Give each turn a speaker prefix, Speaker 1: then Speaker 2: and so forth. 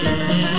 Speaker 1: Música